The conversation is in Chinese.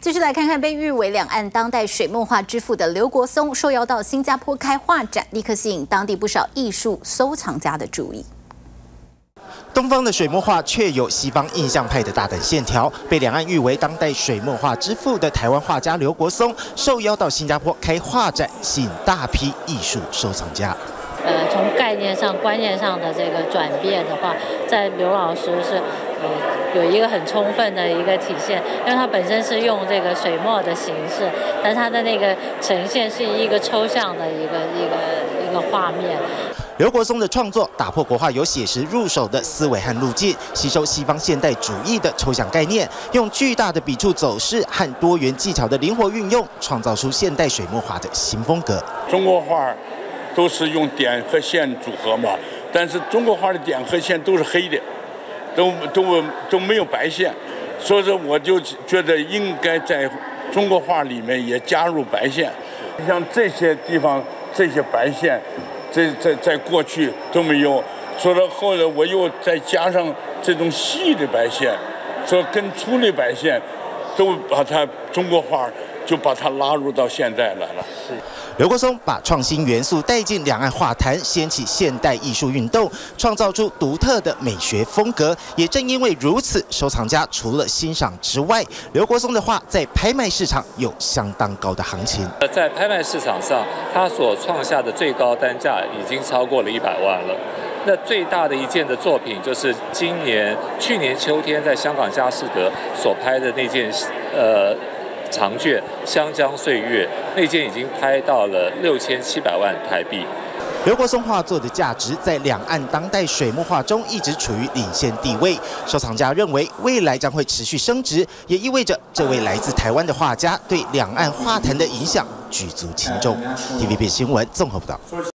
继续来看看被誉为两岸当代水墨画之父的刘国松受邀到新加坡开画展，立刻吸引当地不少艺术收藏家的注意。东方的水墨画却有西方印象派的大胆线条，被两岸誉为当代水墨画之父的台湾画家刘国松受邀到新加坡开画展，吸引大批艺术收藏家。呃，从概念上、观念上的这个转变的话，在刘老师是呃有一个很充分的一个体现，因为它本身是用这个水墨的形式，但它的那个呈现是一个抽象的一个一个一个画面。刘国松的创作打破国画由写实入手的思维和路径，吸收西方现代主义的抽象概念，用巨大的笔触走势和多元技巧的灵活运用，创造出现代水墨画的新风格。中国画。都是用点和线组合嘛，但是中国画的点和线都是黑的，都都都没有白线，所以说我就觉得应该在中国画里面也加入白线，你像这些地方这些白线，在在在过去都没有，所以说后来我又再加上这种细的白线，说跟粗的白线，都把它中国画就把它拉入到现在来了。是刘国松把创新元素带进两岸画坛，掀起现代艺术运动，创造出独特的美学风格。也正因为如此，收藏家除了欣赏之外，刘国松的画在拍卖市场有相当高的行情。在拍卖市场上，他所创下的最高单价已经超过了一百万了。那最大的一件的作品，就是今年、去年秋天在香港佳士得所拍的那件，呃。长卷《湘江岁月》那件已经拍到了六千七百万台币。刘国松画作的价值在两岸当代水墨画中一直处于领先地位，收藏家认为未来将会持续升值，也意味着这位来自台湾的画家对两岸画坛的影响举足轻重。TVB 新闻综合报道。